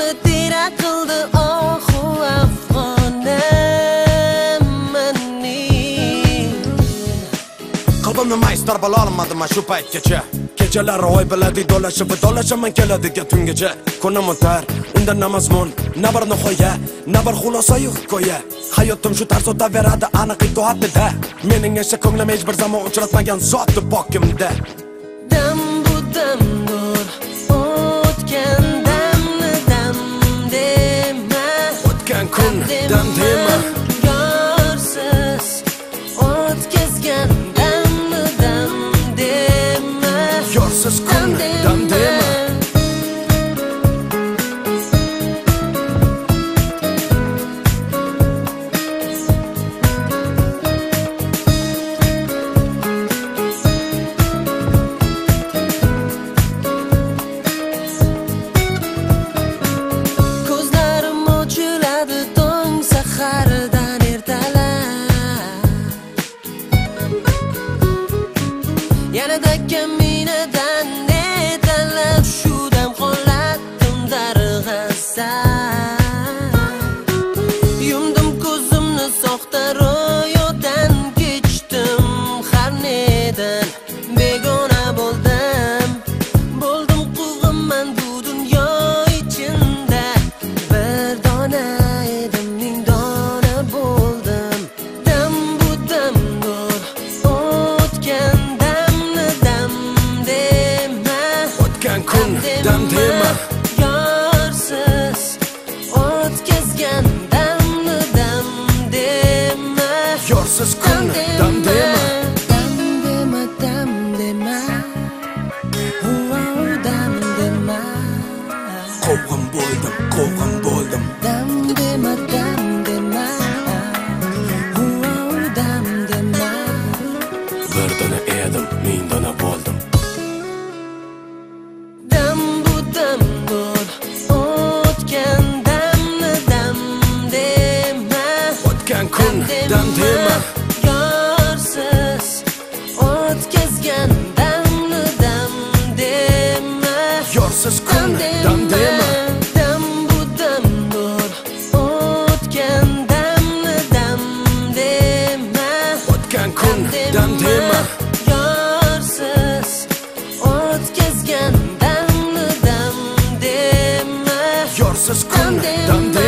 osmonni tira qildi ohu afg'onim mening qalbimni maystar bo'la olmadim shu paytgacha? Kechalar oy biladi do'lashib do'lashaman keladiga tungacha. Kunim o'tar unda na mazmun na bir nihoya na bir xulosayu hikoya hayotim shu tarz o'taveradi aniq itoatida mening esa ko'nglim hech bir zamon uchratmagan zoti pokimda dam bu damdur o'tkazgan damni dam dema yorsiz kun yorsiz kun dam dema dam dema dam dema Wow, dam dema quvg'in bo'ldim quvg'in bo'ldim dam dema dam dema Wow, dam dema bir dona edim ming dona ketkazgan damli dam dema yorsiz kun dam dema dam bu dam nur. O'tgan damli dam dema o'tgan kun dam dema yorsiz o'tkazgan damli dam dema yorsiz kun dam dema